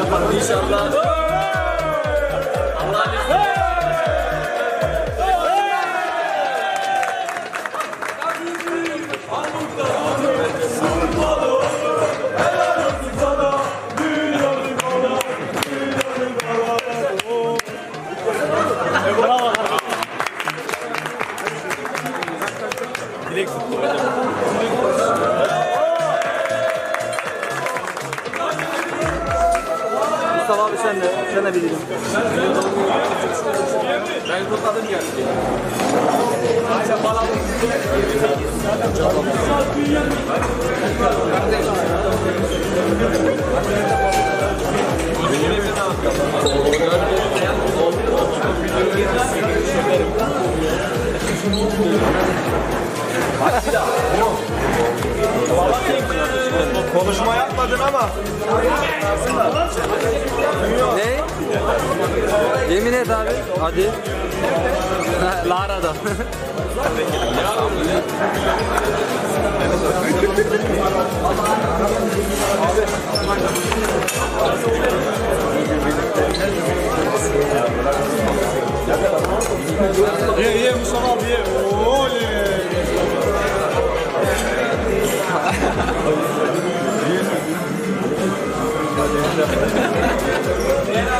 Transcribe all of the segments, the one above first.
yapalım inşallah. Allah'ın izniyle. Direkt tuttum hocam. Mustafa abi sen de, sen de bilin. Ben kutladım geldi. Konuşma yapmadın ama. Yemin et abi. Hadi. Lara'da. Ye ye Mustafa abi ye. Oley.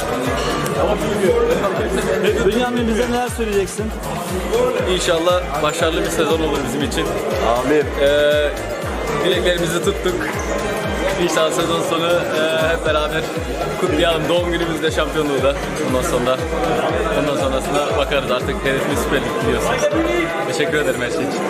Dünyanın bize neler söyleyeceksin? İnşallah başarılı bir sezon olur bizim için. Amin. Ee, dileklerimizi tuttuk. İnşallah sezon sonu e, hep beraber kutlayalım. Doğum günümüzde şampiyonluğu da. Ondan sonra ondan sonrasına bakarız artık. Hedefimiz Süper Lig biliyorsunuz. Teşekkür ederim her şey için.